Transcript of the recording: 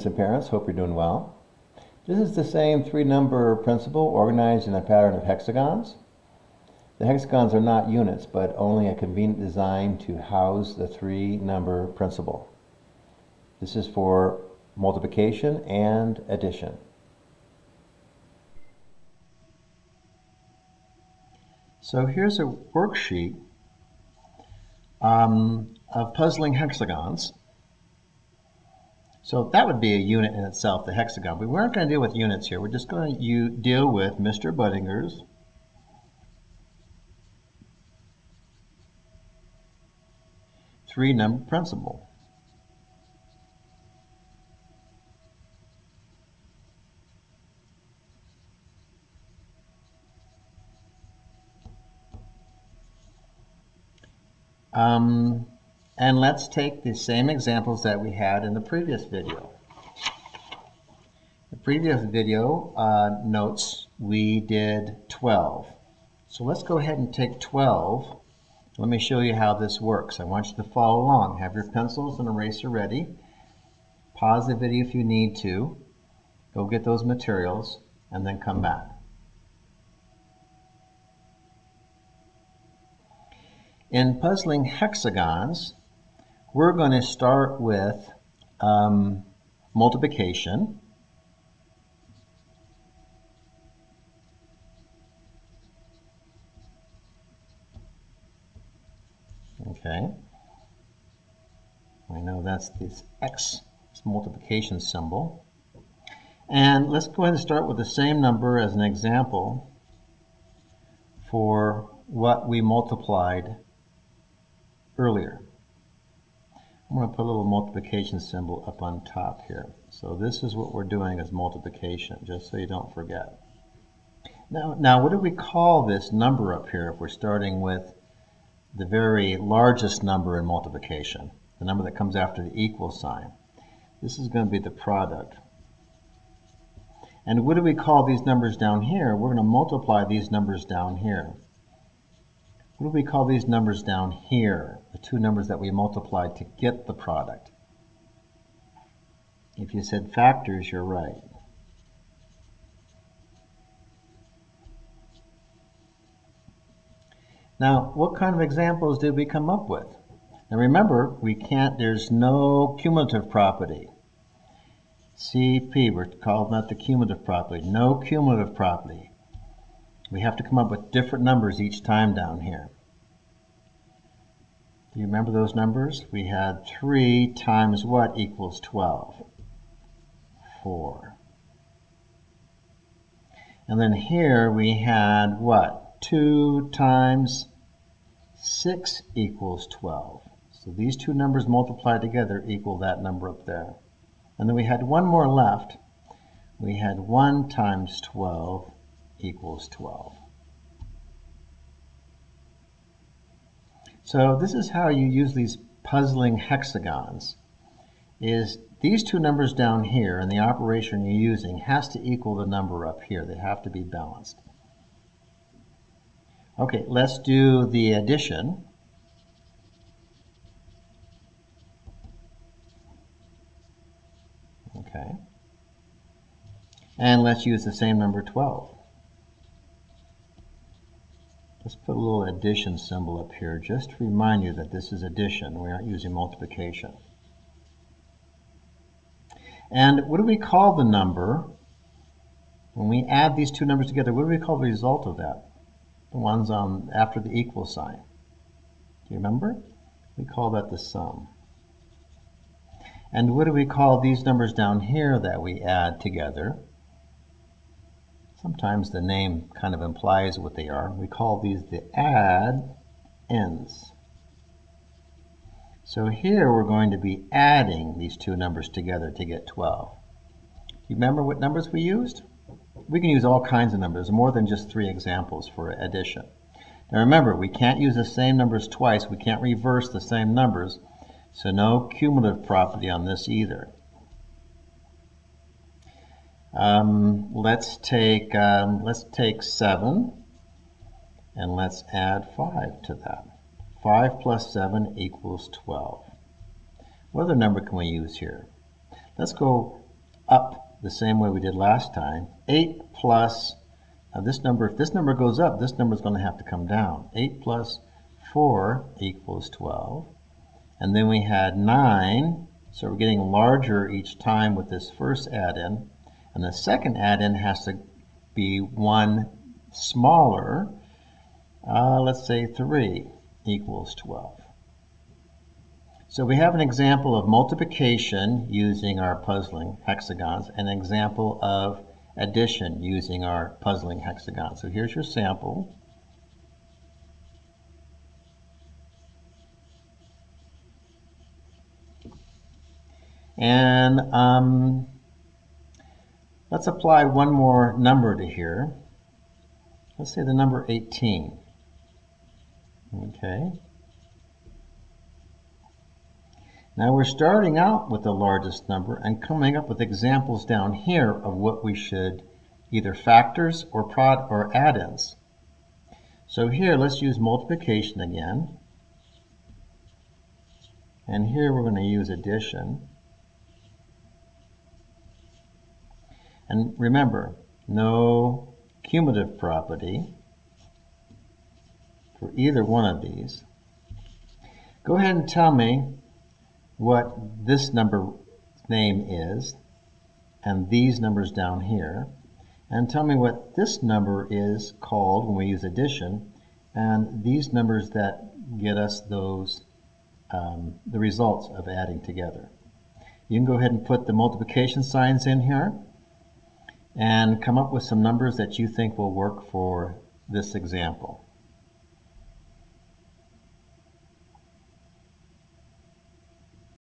students and parents. Hope you're doing well. This is the same three-number principle organized in a pattern of hexagons. The hexagons are not units, but only a convenient design to house the three-number principle. This is for multiplication and addition. So here's a worksheet um, of puzzling hexagons. So that would be a unit in itself, the hexagon. But we aren't going to deal with units here. We're just going to deal with Mr. Budinger's three-number principle. Um, and let's take the same examples that we had in the previous video. The previous video uh, notes we did 12. So let's go ahead and take 12. Let me show you how this works. I want you to follow along. Have your pencils and eraser ready. Pause the video if you need to. Go get those materials and then come back. In puzzling hexagons, we're going to start with um, multiplication. Okay. I know that's this x multiplication symbol. And let's go ahead and start with the same number as an example for what we multiplied earlier. I'm going to put a little multiplication symbol up on top here. So this is what we're doing as multiplication, just so you don't forget. Now, now what do we call this number up here if we're starting with the very largest number in multiplication, the number that comes after the equal sign? This is going to be the product. And what do we call these numbers down here? We're going to multiply these numbers down here. What do we call these numbers down here? The two numbers that we multiplied to get the product. If you said factors, you're right. Now, what kind of examples did we come up with? Now remember, we can't, there's no cumulative property. CP, we're calling that the cumulative property. No cumulative property. We have to come up with different numbers each time down here. Do you remember those numbers? We had 3 times what equals 12? 4. And then here we had what? 2 times 6 equals 12. So these two numbers multiplied together equal that number up there. And then we had one more left. We had 1 times 12 equals 12. So this is how you use these puzzling hexagons, is these two numbers down here and the operation you're using has to equal the number up here. They have to be balanced. Okay, let's do the addition. Okay. And let's use the same number 12. Let's put a little addition symbol up here just to remind you that this is addition. We aren't using multiplication. And what do we call the number when we add these two numbers together? What do we call the result of that? The ones on after the equal sign. Do you remember? We call that the sum. And what do we call these numbers down here that we add together? Sometimes the name kind of implies what they are. We call these the add ends. So here we're going to be adding these two numbers together to get 12. You remember what numbers we used? We can use all kinds of numbers, more than just three examples for addition. Now remember, we can't use the same numbers twice. We can't reverse the same numbers. So no cumulative property on this either. Um, let's take um, let's take seven and let's add five to that. Five plus seven equals twelve. What other number can we use here? Let's go up the same way we did last time. 8 plus, now this number, if this number goes up, this number is going to have to come down. 8 plus 4 equals 12. And then we had 9, so we're getting larger each time with this first addend. And the second addend has to be one smaller, uh, let's say 3 equals 12. So we have an example of multiplication using our puzzling hexagons, an example of addition using our puzzling hexagons. So here's your sample. And um, let's apply one more number to here. Let's say the number 18. Okay. Now we're starting out with the largest number and coming up with examples down here of what we should either factors or prod or addends. So here let's use multiplication again. And here we're going to use addition. And remember, no cumulative property for either one of these. Go ahead and tell me what this number name is and these numbers down here and tell me what this number is called when we use addition and these numbers that get us those um, the results of adding together. You can go ahead and put the multiplication signs in here and come up with some numbers that you think will work for this example.